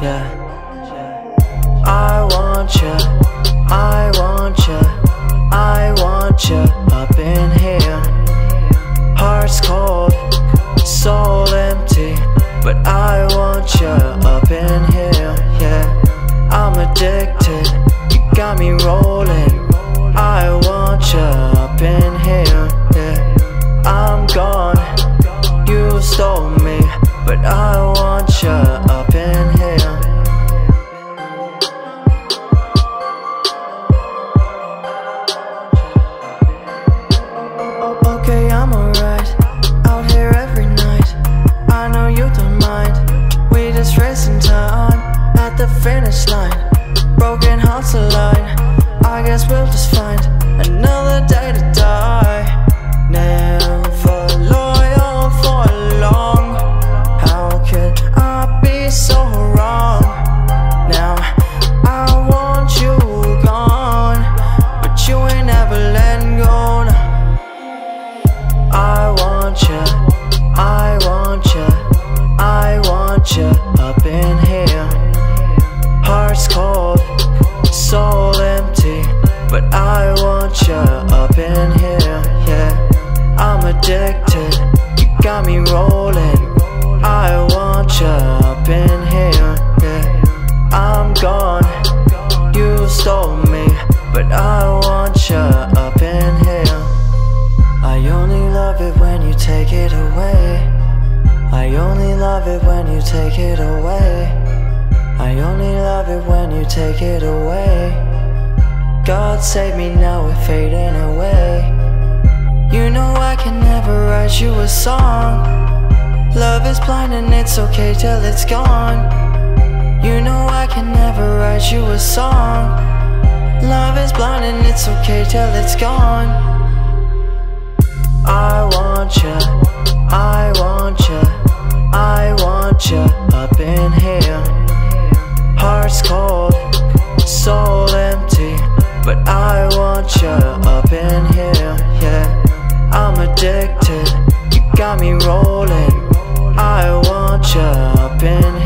yeah. I want you, I want you, I want you up in here. Heart's cold, soul empty, but I want you up in here, yeah. I'm addicted, you got me rolling. I want you up in here, yeah. I'm gone, you stole me, but I want. don't mind. We just racing time at the finish line. Broken hearts align. I guess we'll just find. In here. Yeah, I'm addicted, you got me rolling. I want you up in here. Yeah, I'm gone, you stole me, but I want you up in here. I only love it when you take it away. I only love it when you take it away. I only love it when you take it away. God save me now, we're fading away. You know I can never write you a song. Love is blind and it's okay till it's gone. You know I can never write you a song. Love is blind and it's okay till it's gone. I want you, I want you, addicted. You got me rolling. I want you up in